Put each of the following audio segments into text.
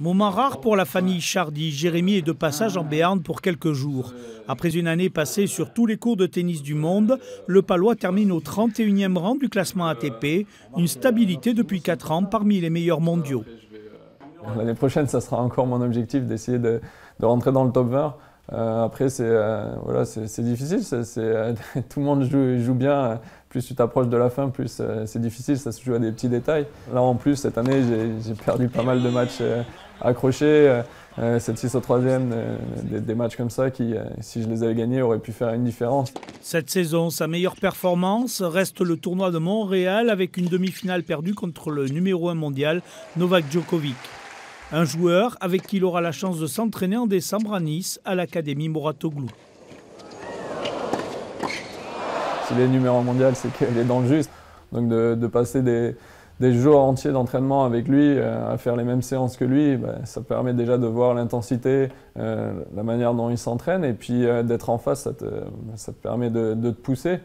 Moment rare pour la famille Chardy, Jérémy est de passage en Béarn pour quelques jours. Après une année passée sur tous les cours de tennis du monde, le Palois termine au 31e rang du classement ATP, une stabilité depuis 4 ans parmi les meilleurs mondiaux. L'année prochaine, ça sera encore mon objectif d'essayer de, rentrer dans le top 20. Euh, après, c'est euh, voilà, difficile. Euh, tout le monde joue, bien. Plus tu t'approches de la fin, plus c'est difficile. Ça se joue à des petits détails. Là, en plus, cette année, j'ai perdu pas mal de matchs accrochés. 7-6 au troisième, des, des, matchs comme ça qui, si je les avais gagnés, auraient pu faire une différence. Cette saison, sa meilleure performance reste le tournoi de Montréal avec une demi-finale perdue contre le numéro 1 mondial, Novak Djokovic. Un joueur avec qui il aura la chance de s'entraîner en décembre à Nice, à l'Académie Moratoglou. S'il est numéro mondial, c'est qu'il est dans le juste. Donc de, passer des, jours entiers d'entraînement avec lui, euh, à faire les mêmes séances que lui, ben, ça permet déjà de voir l'intensité, euh, la manière dont il s'entraîne, et puis euh, d'être en face, ça te, permet de, te pousser.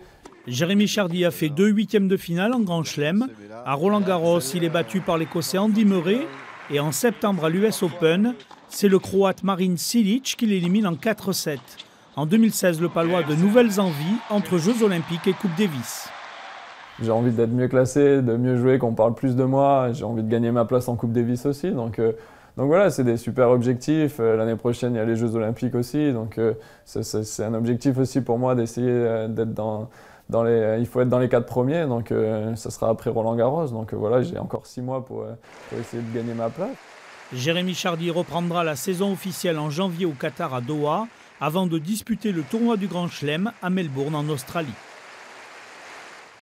Jérémy Chardy a fait deux huitièmes de finale en Grand Chelem. À Roland-Garros, il est battu par l'Écossais Andy Murray et en septembre à l'US Open, c'est le Croate Marin Cilic qui l'élimine en 4-7. En 2016, le Palois a de nouvelles envies entre Jeux Olympiques et Coupe Davis. J'ai envie d'être mieux classé, de mieux jouer, qu'on parle plus de moi. J'ai envie de gagner ma place en Coupe Davis aussi. Donc, euh, donc voilà, c'est des super objectifs. Euh, l'année prochaine, il y a les Jeux Olympiques aussi. Donc euh, c'est un objectif aussi pour moi d'essayer d'être dans, il faut être dans les quatre premiers, donc euh, ça sera après Roland Garros. Donc euh, voilà, j'ai encore six mois euh, pour, essayer de gagner ma place. Jérémy Chardy reprendra la saison officielle en janvier au Qatar à Doha, avant de disputer le tournoi du Grand Chelem à Melbourne en Australie.